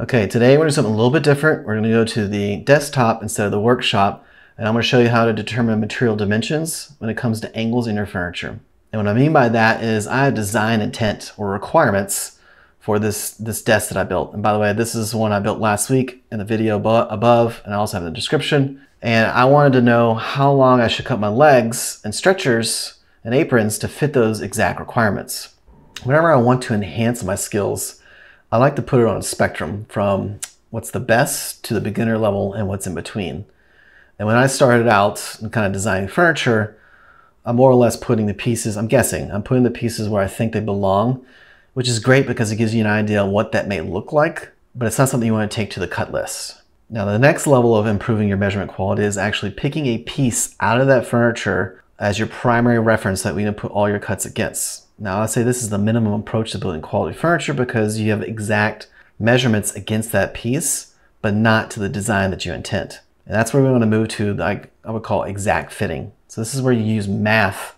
Okay, today we're doing something a little bit different. We're gonna go to the desktop instead of the workshop, and I'm gonna show you how to determine material dimensions when it comes to angles in your furniture. And what I mean by that is I have design intent or requirements for this, this desk that I built. And by the way, this is one I built last week in the video above, and I also have the description. And I wanted to know how long I should cut my legs and stretchers and aprons to fit those exact requirements. Whenever I want to enhance my skills, I like to put it on a spectrum from what's the best to the beginner level and what's in between. And when I started out and kind of designing furniture, I'm more or less putting the pieces, I'm guessing, I'm putting the pieces where I think they belong, which is great because it gives you an idea of what that may look like, but it's not something you want to take to the cut list. Now, the next level of improving your measurement quality is actually picking a piece out of that furniture as your primary reference that we can put all your cuts against. Now I say this is the minimum approach to building quality furniture because you have exact measurements against that piece, but not to the design that you intend. And that's where we want to move to, like I would call exact fitting. So this is where you use math.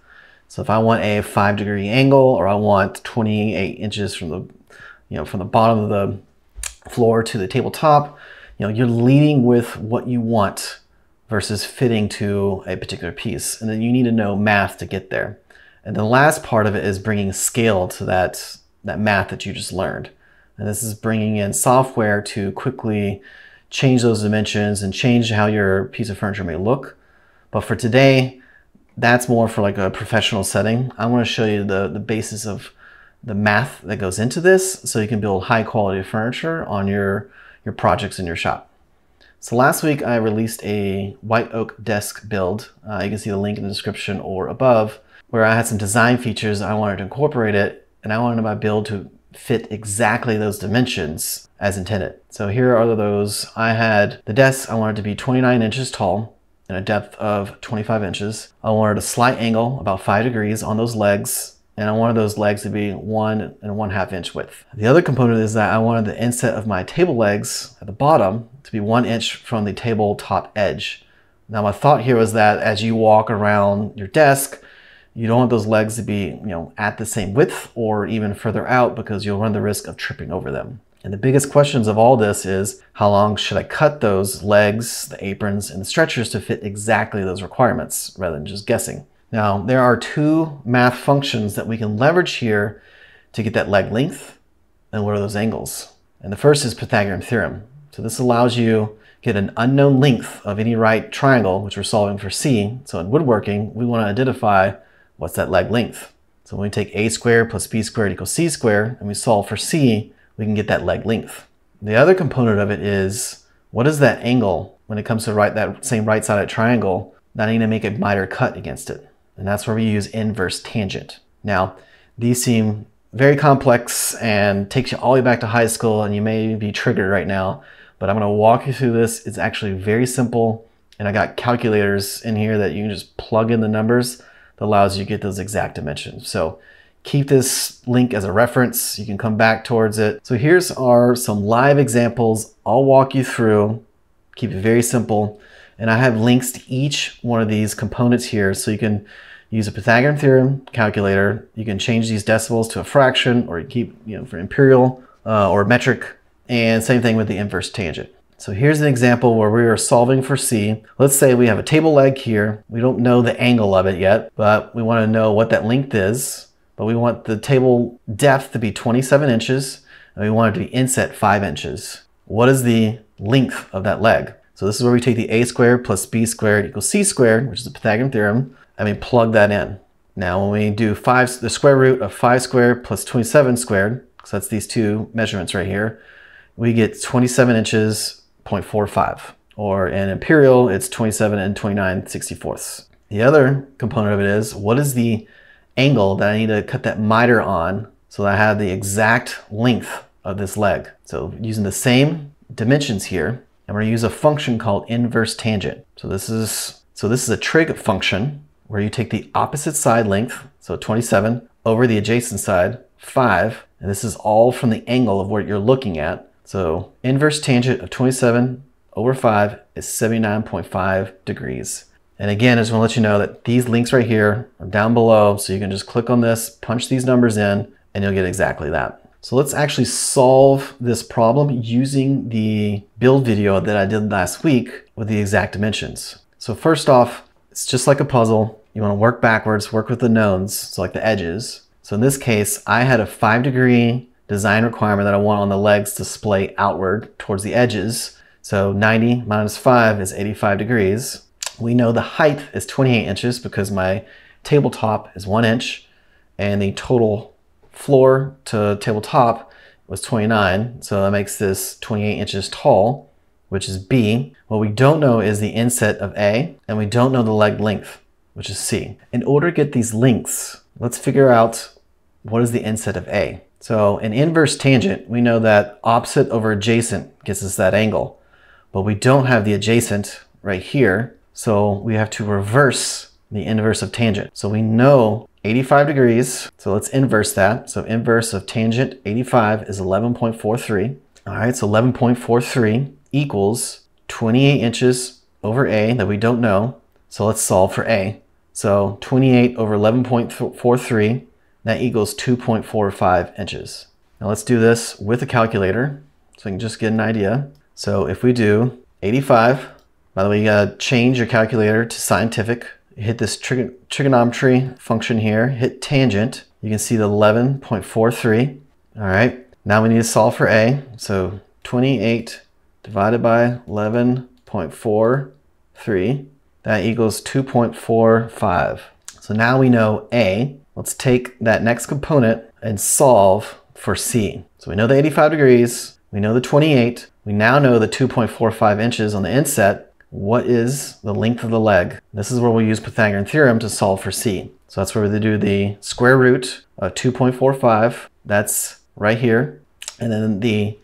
So if I want a five degree angle or I want 28 inches from the, you know, from the bottom of the floor to the tabletop, you know, you're leading with what you want versus fitting to a particular piece. And then you need to know math to get there. And the last part of it is bringing scale to that, that math that you just learned. And this is bringing in software to quickly change those dimensions and change how your piece of furniture may look. But for today, that's more for like a professional setting. I want to show you the, the basis of the math that goes into this so you can build high quality furniture on your, your projects in your shop. So last week I released a white oak desk build. Uh, you can see the link in the description or above where I had some design features I wanted to incorporate it and I wanted my build to fit exactly those dimensions as intended. So here are those. I had the desk I wanted to be 29 inches tall and a depth of 25 inches. I wanted a slight angle, about five degrees on those legs, and I wanted those legs to be one and one half inch width. The other component is that I wanted the inset of my table legs at the bottom to be one inch from the table top edge. Now my thought here was that as you walk around your desk, you don't want those legs to be, you know, at the same width or even further out because you'll run the risk of tripping over them. And the biggest questions of all this is how long should I cut those legs, the aprons, and the stretchers to fit exactly those requirements rather than just guessing. Now, there are two math functions that we can leverage here to get that leg length and what are those angles. And the first is Pythagorean theorem. So this allows you get an unknown length of any right triangle, which we're solving for C. So in woodworking, we want to identify what's that leg length? So when we take a squared plus b squared equals c squared and we solve for c, we can get that leg length. The other component of it is what is that angle when it comes to right that same right-sided triangle that I need to make a miter cut against it. And that's where we use inverse tangent. Now, these seem very complex and takes you all the way back to high school and you may be triggered right now, but I'm gonna walk you through this. It's actually very simple and I got calculators in here that you can just plug in the numbers that allows you to get those exact dimensions. So keep this link as a reference. You can come back towards it. So here's are some live examples. I'll walk you through, keep it very simple. And I have links to each one of these components here so you can use a Pythagorean theorem calculator. You can change these decimals to a fraction or you keep, you know, for imperial uh, or metric. And same thing with the inverse tangent. So here's an example where we are solving for C. Let's say we have a table leg here. We don't know the angle of it yet, but we want to know what that length is. But we want the table depth to be 27 inches, and we want it to be inset 5 inches. What is the length of that leg? So this is where we take the a squared plus b squared equals c squared, which is the Pythagorean theorem, and we plug that in. Now when we do five, the square root of 5 squared plus 27 squared, so that's these two measurements right here, we get 27 inches 0.45 or in imperial it's 27 and 29 64ths. The other component of it is what is the angle that I need to cut that miter on so that I have the exact length of this leg. So using the same dimensions here, I'm going to use a function called inverse tangent. So this is so this is a trig function where you take the opposite side length, so 27, over the adjacent side, 5, and this is all from the angle of what you're looking at. So inverse tangent of 27 over 5 is 79.5 degrees. And again, I just want to let you know that these links right here are down below, so you can just click on this, punch these numbers in, and you'll get exactly that. So let's actually solve this problem using the build video that I did last week with the exact dimensions. So first off, it's just like a puzzle. You want to work backwards, work with the knowns, so like the edges. So in this case, I had a five degree design requirement that I want on the legs to splay outward towards the edges. So 90 minus 5 is 85 degrees. We know the height is 28 inches because my tabletop is 1 inch and the total floor to tabletop was 29. So that makes this 28 inches tall, which is B. What we don't know is the inset of A and we don't know the leg length, which is C. In order to get these lengths, let's figure out what is the inset of A. So in inverse tangent, we know that opposite over adjacent gives us that angle, but we don't have the adjacent right here. So we have to reverse the inverse of tangent. So we know 85 degrees. So let's inverse that. So inverse of tangent 85 is 11.43. All right, so 11.43 equals 28 inches over A that we don't know. So let's solve for A. So 28 over 11.43 that equals 2.45 inches. Now let's do this with a calculator so we can just get an idea. So if we do 85, by the way, you gotta change your calculator to scientific. hit this trig trigonometry function here, hit tangent. You can see the 11.43. All right, now we need to solve for A. So 28 divided by 11.43, that equals 2.45. So now we know A Let's take that next component and solve for C. So we know the 85 degrees, we know the 28, we now know the 2.45 inches on the inset. What is the length of the leg? This is where we'll use Pythagorean theorem to solve for C. So that's where we do the square root of 2.45. That's right here. And then the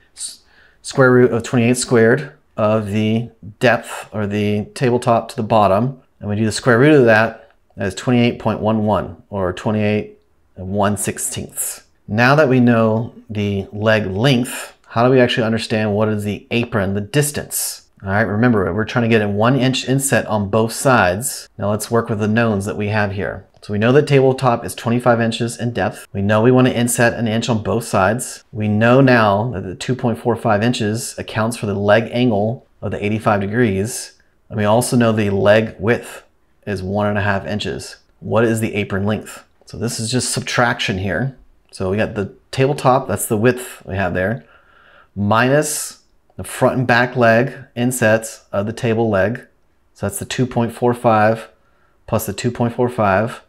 square root of 28 squared of the depth or the tabletop to the bottom. And we do the square root of that that is 28.11 or 28 and 1 16ths. Now that we know the leg length, how do we actually understand what is the apron, the distance? All right, remember, we're trying to get a one inch inset on both sides. Now let's work with the knowns that we have here. So we know that tabletop is 25 inches in depth. We know we want to inset an inch on both sides. We know now that the 2.45 inches accounts for the leg angle of the 85 degrees. And we also know the leg width is one and a half inches. What is the apron length? So this is just subtraction here. So we got the tabletop, that's the width we have there, minus the front and back leg insets of the table leg. So that's the 2.45 plus the 2.45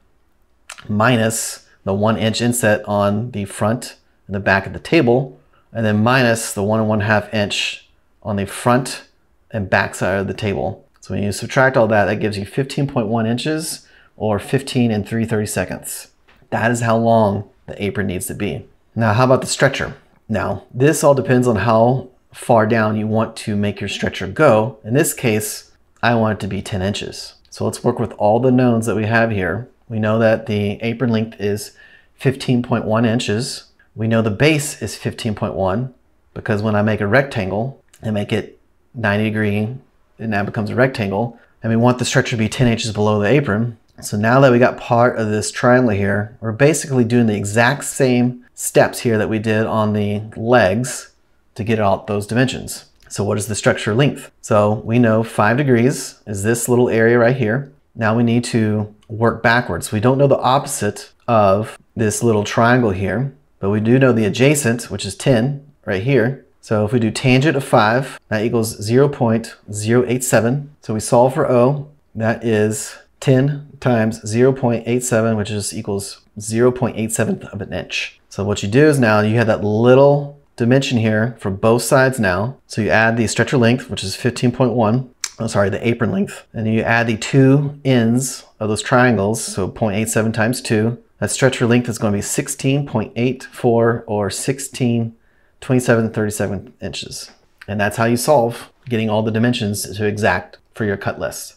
minus the one inch inset on the front and the back of the table, and then minus the one and one half inch on the front and back side of the table. So when you subtract all that, that gives you 15.1 inches or 15 and 3 30 seconds. That is how long the apron needs to be. Now, how about the stretcher? Now, this all depends on how far down you want to make your stretcher go. In this case, I want it to be 10 inches. So let's work with all the knowns that we have here. We know that the apron length is 15.1 inches. We know the base is 15.1 because when I make a rectangle, I make it 90 degree it now becomes a rectangle. And we want the stretcher to be 10 inches below the apron. So now that we got part of this triangle here, we're basically doing the exact same steps here that we did on the legs to get out those dimensions. So what is the stretcher length? So we know five degrees is this little area right here. Now we need to work backwards. We don't know the opposite of this little triangle here, but we do know the adjacent, which is 10 right here. So if we do tangent of 5, that equals 0.087. So we solve for O, that is 10 times 0.87, which is equals 0.87 of an inch. So what you do is now you have that little dimension here for both sides now. So you add the stretcher length, which is 15.1, oh sorry, the apron length, and you add the two ends of those triangles, so 0.87 times 2. That stretcher length is going to be 16.84 or 16 27 37 inches. And that's how you solve getting all the dimensions to exact for your cut list.